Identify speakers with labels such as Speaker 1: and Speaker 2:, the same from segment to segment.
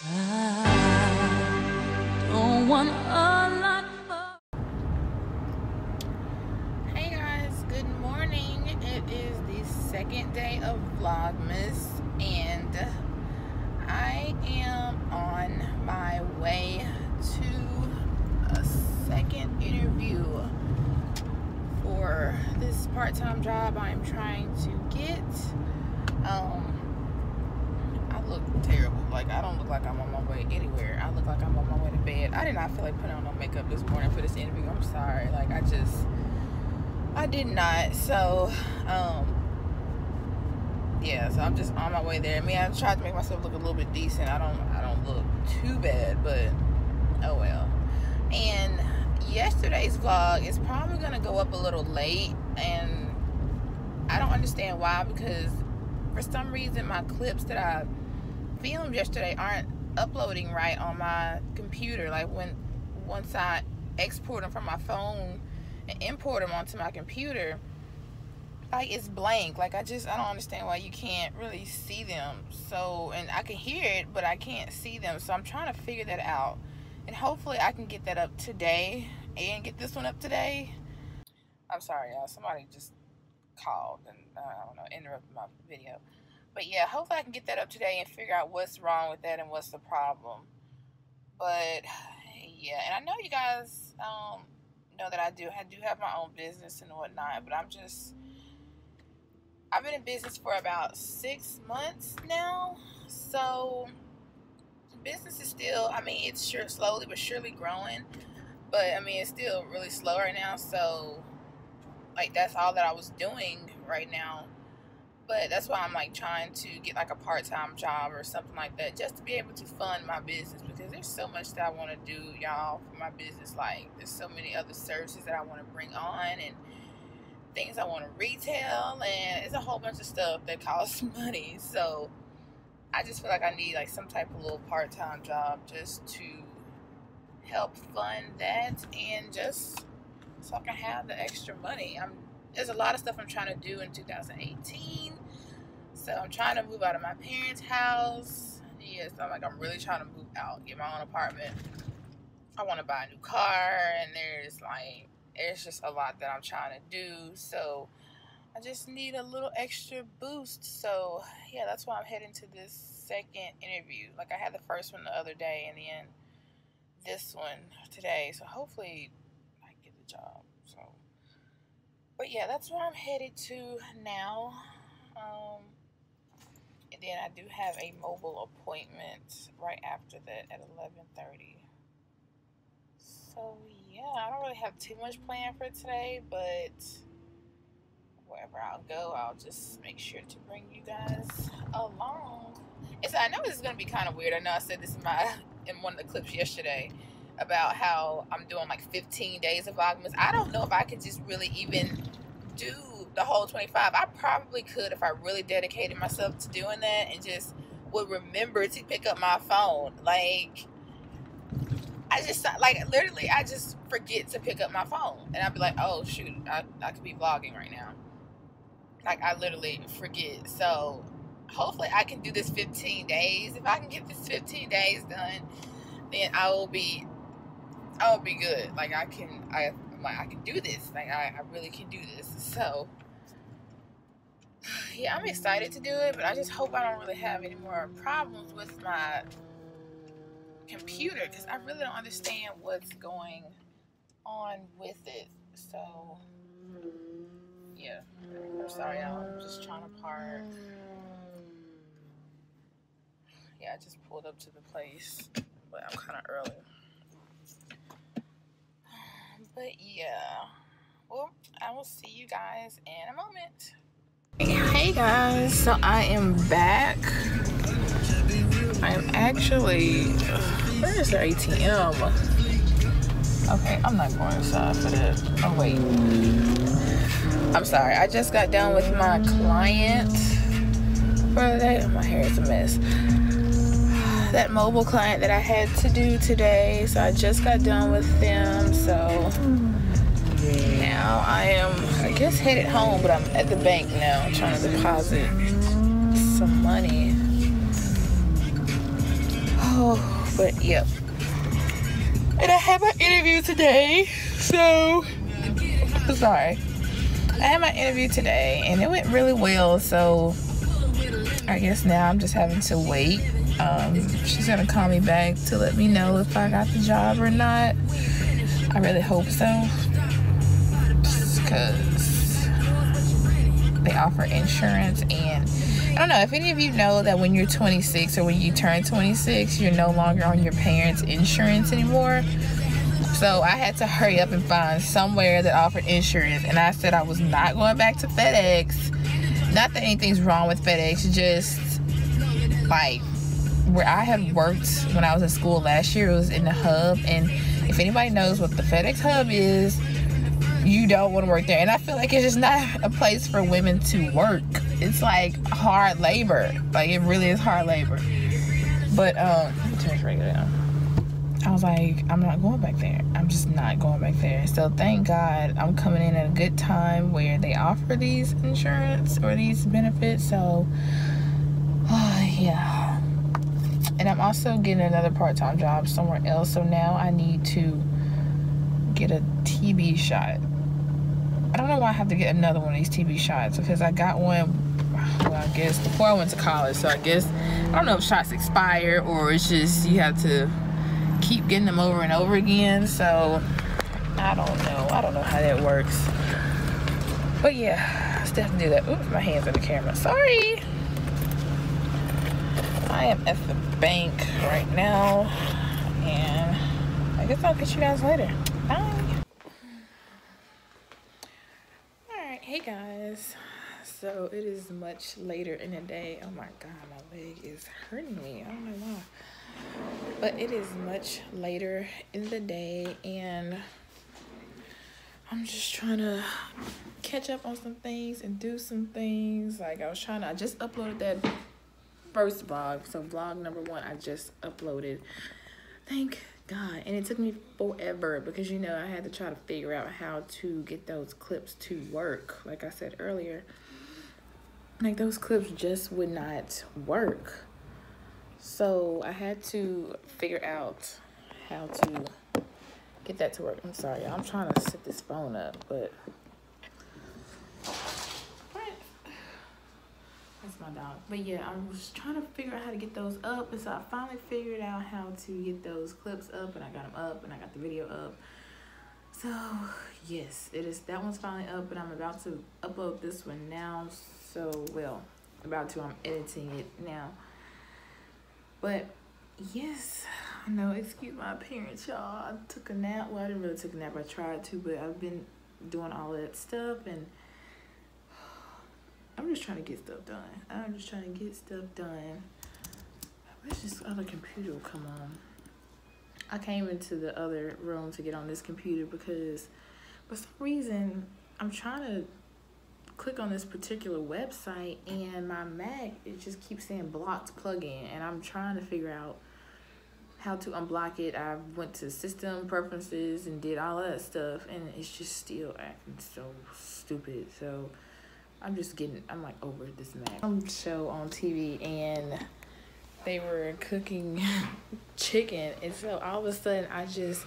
Speaker 1: Hey guys, good morning. It is the second day of Vlogmas and I am on my way to a second interview for this part-time job I'm trying to get. Um, look terrible. Like I don't look like I'm on my way anywhere. I look like I'm on my way to bed. I did not feel like putting on no makeup this morning for this interview. I'm sorry. Like I just I did not. So, um, yeah. So I'm just on my way there. I mean, I tried to make myself look a little bit decent. I don't. I don't look too bad, but oh well. And yesterday's vlog is probably gonna go up a little late, and I don't understand why. Because for some reason, my clips that I filmed yesterday aren't uploading right on my computer. Like when once I export them from my phone and import them onto my computer like it's blank. Like i just i don't understand why you can't really see them. So and i can hear it but i can't see them. So i'm trying to figure that out. And hopefully i can get that up today and get this one up today. I'm sorry y'all. Somebody just called and uh, i don't know interrupted my video but yeah hopefully i can get that up today and figure out what's wrong with that and what's the problem but yeah and i know you guys um know that I do. I do have my own business and whatnot, but I'm just. I've been in business for about six months now, so business is still. I mean, it's sure slowly but surely growing, but I mean, it's still really slow right now. So, like, that's all that I was doing right now. But that's why I'm like trying to get like a part time job or something like that just to be able to fund my business because there's so much that I want to do, y'all, for my business. Like, there's so many other services that I want to bring on and things I want to retail, and it's a whole bunch of stuff that costs money. So, I just feel like I need like some type of little part time job just to help fund that and just so I can have the extra money. I'm there's a lot of stuff I'm trying to do in 2018. So I'm trying to move out of my parents' house. Yes, I'm like I'm really trying to move out, get my own apartment. I want to buy a new car, and there's like it's just a lot that I'm trying to do. So I just need a little extra boost. So yeah, that's why I'm heading to this second interview. Like I had the first one the other day, and then this one today. So hopefully I get the job. But yeah, that's where I'm headed to now. Um, and then I do have a mobile appointment right after that at 11:30. So yeah, I don't really have too much planned for today, but wherever I'll go, I'll just make sure to bring you guys along. And so I know this is gonna be kind of weird. I know I said this in my in one of the clips yesterday about how I'm doing like 15 days of Vlogmas. I don't know if I could just really even do the whole 25. I probably could if I really dedicated myself to doing that and just would remember to pick up my phone. Like, I just, like, literally, I just forget to pick up my phone. And I'd be like, oh, shoot, I, I could be vlogging right now. Like, I literally forget. So, hopefully, I can do this 15 days. If I can get this 15 days done, then I will be, I will be good. Like, I can, I, like, I can do this. Like, I, I really can do this. So, yeah, I'm excited to do it, but I just hope I don't really have any more problems with my computer because I really don't understand what's going on with it. So, yeah, I'm sorry. I'm just trying to park. Yeah, I just pulled up to the place, but I'm kind of early. But yeah, well, I will see you guys in a moment. Hey guys, so I am back. I am actually, where is the ATM? Okay, I'm not going inside for that. Oh wait, I'm sorry. I just got done with my client for the day. My hair is a mess. That mobile client that I had to do today, so I just got done with them. So now I am, I guess, headed home, but I'm at the bank now trying to deposit some money. Oh, but yep. And I had my interview today, so sorry. I had my interview today and it went really well, so I guess now I'm just having to wait. Um, she's gonna call me back to let me know if I got the job or not. I really hope so. Because they offer insurance and I don't know if any of you know that when you're 26 or when you turn 26, you're no longer on your parents' insurance anymore. So I had to hurry up and find somewhere that offered insurance. And I said I was not going back to FedEx. Not that anything's wrong with FedEx, just like where I had worked when I was in school last year, it was in the hub. And if anybody knows what the FedEx hub is, you don't want to work there. And I feel like it's just not a place for women to work. It's like hard labor. Like it really is hard labor. But um, turn this regular down. I was like, I'm not going back there. I'm just not going back there. So thank God I'm coming in at a good time where they offer these insurance or these benefits. So, uh, yeah. And I'm also getting another part-time job somewhere else. So now I need to get a TB shot. I don't know why I have to get another one of these TB shots because I got one well, I guess before I went to college. So I guess I don't know if shots expire or it's just you have to keep getting them over and over again. So I don't know. I don't know how that works. But yeah, I still have to do that. Oops, my hand's on the camera. Sorry. I am at the bank right now. And I guess I'll catch you guys later. Bye. Alright, hey guys. So it is much later in the day. Oh my god, my leg is hurting me. I don't know why but it is much later in the day and I'm just trying to catch up on some things and do some things like I was trying to I just uploaded that first vlog. So vlog number one I just uploaded. Thank God. And it took me forever because you know I had to try to figure out how to get those clips to work. Like I said earlier like those clips just would not work. So I had to figure out how to get that to work. I'm sorry, I'm trying to set this phone up, but that's my dog. But yeah, I was trying to figure out how to get those up, and so I finally figured out how to get those clips up, and I got them up, and I got the video up. So yes, it is. That one's finally up, and I'm about to upload this one now. So well, about to. I'm editing it now. But yes, I know, excuse my appearance, y'all. I took a nap. Well, I didn't really take a nap. I tried to, but I've been doing all that stuff and I'm just trying to get stuff done. I'm just trying to get stuff done. I wish this other computer will come on? I came into the other room to get on this computer because for some reason I'm trying to click on this particular website and my Mac, it just keeps saying blocked plugin and I'm trying to figure out how to unblock it. I went to system preferences and did all that stuff and it's just still acting so stupid. So I'm just getting, I'm like over this Mac. Some show on TV and they were cooking chicken and so all of a sudden I just,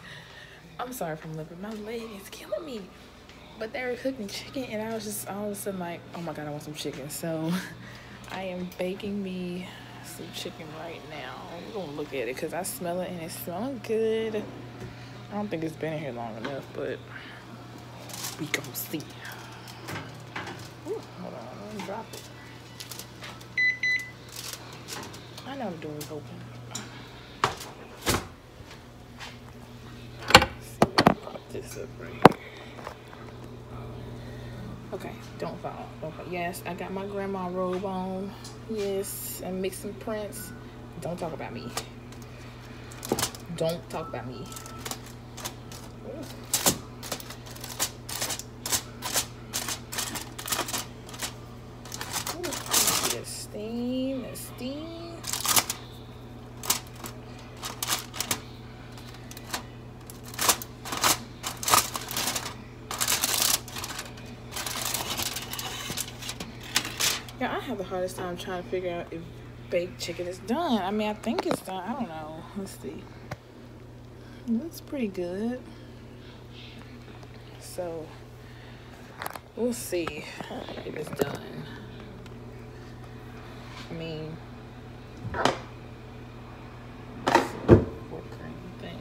Speaker 1: I'm sorry for lipping, my leg is killing me but they were cooking chicken and I was just all of a sudden like, oh my God, I want some chicken. So I am baking me some chicken right now. We're gonna look at it because I smell it and it's smelling good. I don't think it's been in here long enough, but we gonna see. Hold on, let me drop it. I know the door is open. This up right. Okay, don't fall. Okay, yes, I got my grandma robe on. Yes, and mixing prints. Don't talk about me. Don't talk about me. Ooh, Yeah, I have the hardest time trying to figure out if baked chicken is done. I mean, I think it's done. I don't know. Let's see. Looks pretty good. So, we'll see if it's done. I mean, what cream thing?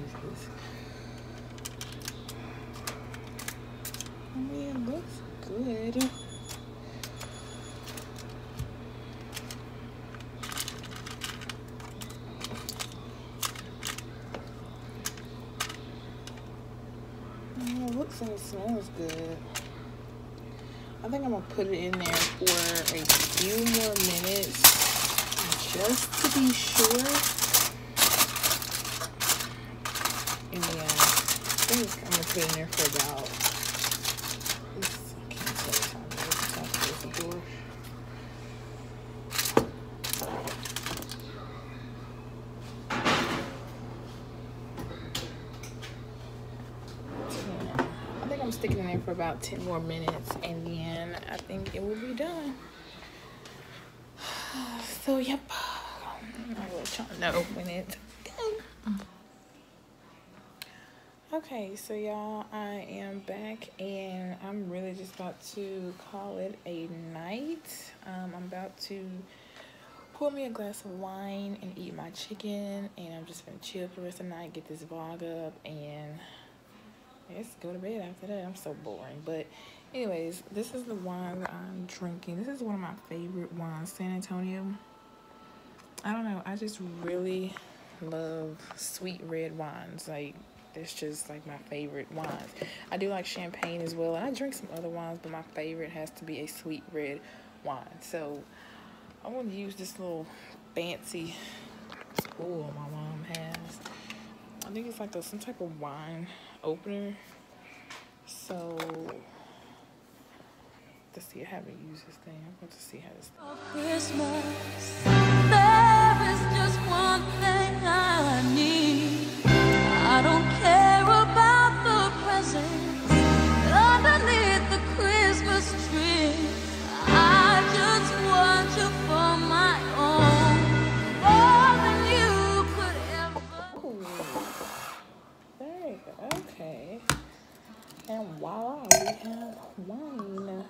Speaker 1: Use this. I mean, it looks good. Mm, It looks and it smells good. I think I'm gonna put it in there for a few more minutes just to be sure. And yeah, I think I'm gonna put it in there for about. this- I can't tell the time. It's time to close the door. Yeah. In there for about 10 more minutes and then I think it will be done. So, yep. I will let y'all know when it's done. Okay, so y'all, I am back and I'm really just about to call it a night. Um, I'm about to pour me a glass of wine and eat my chicken and I'm just gonna chill for the rest of the night, get this vlog up and Let's go to bed after that. I'm so boring. But anyways, this is the wine that I'm drinking. This is one of my favorite wines, San Antonio. I don't know. I just really love sweet red wines. Like it's just like my favorite wines. I do like champagne as well. And I drink some other wines, but my favorite has to be a sweet red wine. So I want to use this little fancy spool my mom has. I think it's like a, some type of wine opener. So let's see. I haven't used this thing. I'm going to see how this. And voila, we have in.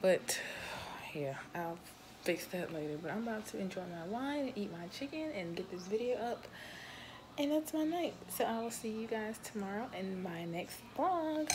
Speaker 1: But yeah, I'll fix that later. But I'm about to enjoy my wine eat my chicken and get this video up. And that's my night. So I will see you guys tomorrow in my next vlog.